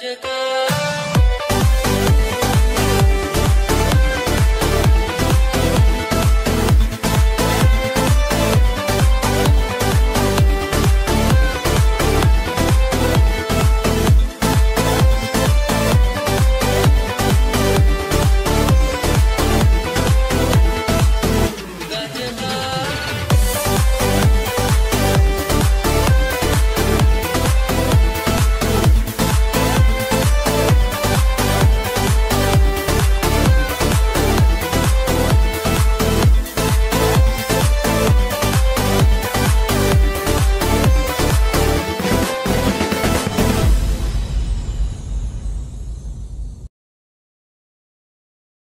such